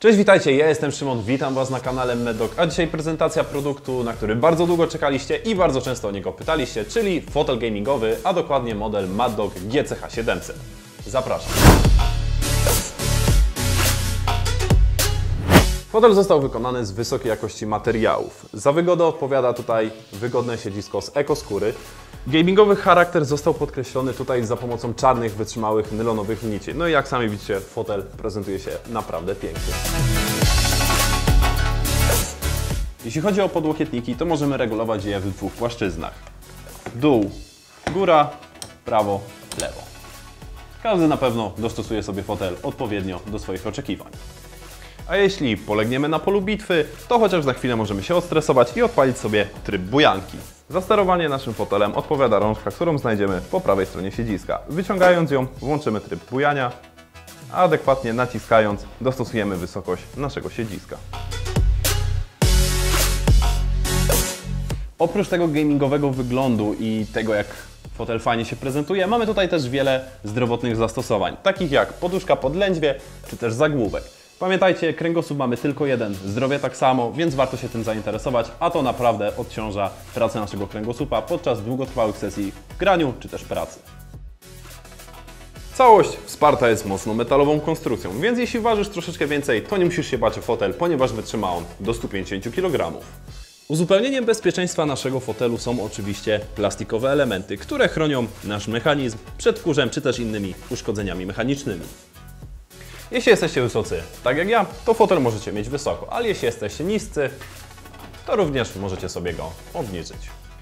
Cześć, witajcie, ja jestem Szymon, witam Was na kanale Medok, a dzisiaj prezentacja produktu, na który bardzo długo czekaliście i bardzo często o niego pytaliście, czyli fotel gamingowy, a dokładnie model Maddog GCH 700. Zapraszam. Fotel został wykonany z wysokiej jakości materiałów. Za wygodę odpowiada tutaj wygodne siedzisko z ekoskóry. Gamingowy charakter został podkreślony tutaj za pomocą czarnych, wytrzymałych nylonowych nici. No i jak sami widzicie, fotel prezentuje się naprawdę pięknie. Jeśli chodzi o podłokietniki, to możemy regulować je w dwóch płaszczyznach. Dół, góra, prawo, lewo. Każdy na pewno dostosuje sobie fotel odpowiednio do swoich oczekiwań. A jeśli polegniemy na polu bitwy, to chociaż za chwilę możemy się odstresować i odpalić sobie tryb bujanki. Za sterowanie naszym fotelem odpowiada rączka, którą znajdziemy po prawej stronie siedziska. Wyciągając ją, włączymy tryb bujania, a adekwatnie naciskając dostosujemy wysokość naszego siedziska. Oprócz tego gamingowego wyglądu i tego jak fotel fajnie się prezentuje, mamy tutaj też wiele zdrowotnych zastosowań, takich jak poduszka pod lędźwie czy też zagłówek. Pamiętajcie, kręgosłup mamy tylko jeden, zdrowie tak samo, więc warto się tym zainteresować, a to naprawdę odciąża pracę naszego kręgosłupa podczas długotrwałych sesji w graniu czy też pracy. Całość wsparta jest mocno metalową konstrukcją, więc jeśli ważysz troszeczkę więcej, to nie musisz się bać o fotel, ponieważ wytrzyma on do 150 kg. Uzupełnieniem bezpieczeństwa naszego fotelu są oczywiście plastikowe elementy, które chronią nasz mechanizm przed kurzem czy też innymi uszkodzeniami mechanicznymi. Jeśli jesteście wysocy, tak jak ja, to fotel możecie mieć wysoko, ale jeśli jesteście niscy, to również możecie sobie go obniżyć.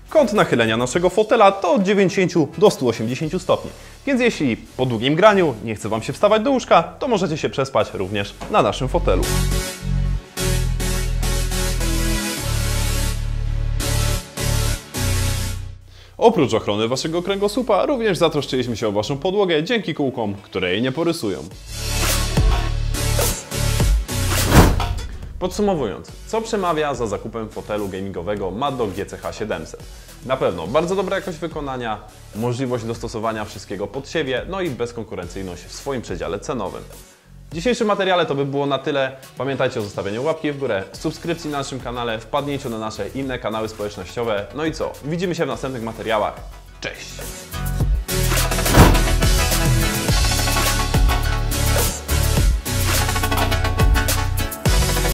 Kąt nachylenia naszego fotela to od 90 do 180 stopni, więc jeśli po długim graniu nie chce Wam się wstawać do łóżka, to możecie się przespać również na naszym fotelu. Oprócz ochrony Waszego kręgosłupa, również zatroszczyliśmy się o Waszą podłogę dzięki kółkom, które jej nie porysują. Podsumowując, co przemawia za zakupem fotelu gamingowego Maddog GCH 700? Na pewno bardzo dobra jakość wykonania, możliwość dostosowania wszystkiego pod siebie, no i bezkonkurencyjność w swoim przedziale cenowym. W dzisiejszym materiale to by było na tyle. Pamiętajcie o zostawieniu łapki w górę, subskrypcji na naszym kanale, wpadnięciu na nasze inne kanały społecznościowe. No i co? Widzimy się w następnych materiałach. Cześć!